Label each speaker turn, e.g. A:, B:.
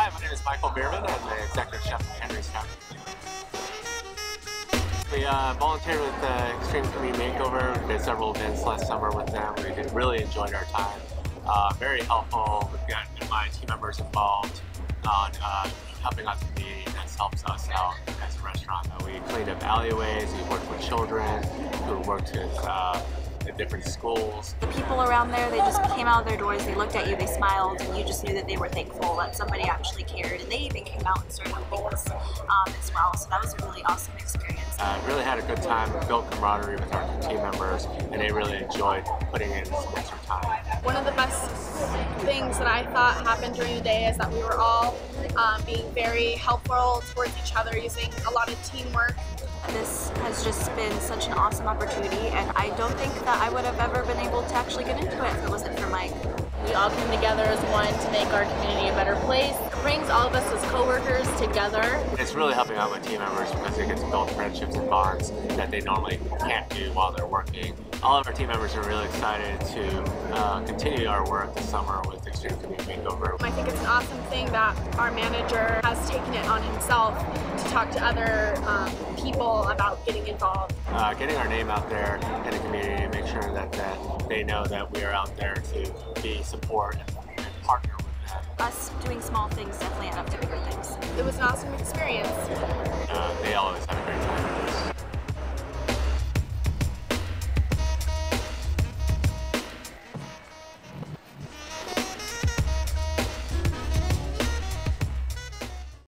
A: Hi, my name is Michael Bierman. I'm the executive chef at Henry's Tavern. We uh, volunteered with the Extreme Community Makeover. We did several events last summer with them. We really enjoyed our time. Uh, very helpful. We've got my team members involved on uh, helping out the community. This helps us out as a restaurant. Uh, we cleaned up alleyways. We worked with children who worked with at different schools.
B: The people around there, they just came out of their doors, they looked at you, they smiled, and you just knew that they were thankful that somebody actually cared. And they even came out and started helping us um, as well. So that was a really awesome experience.
A: Uh, really had a good time. Built camaraderie with our team members, and they really enjoyed putting in some extra time.
C: One of the best things that I thought happened during the day is that we were all um, being very helpful towards each other, using a lot of teamwork.
B: This has just been such an awesome opportunity, and I don't think that I would have ever been able to actually get into it if it wasn't for Mike.
D: We all came together as one to make our community a better place. It brings all of us as coworkers together.
A: It's really helping out my team members because they get to build friendships and bonds that they normally can't do while they're working. All of our team members are really excited to uh, continue our work this summer with Extreme Community Makeover.
C: I think it's an awesome thing that our manager has taken it on himself to talk to other um, people about getting involved.
A: Uh, getting our name out there in the community and make sure that, that they know that we are out there to be support and, and partner with them.
B: Us doing small things definitely add up to bigger things.
C: It was an awesome experience.
A: Uh, they always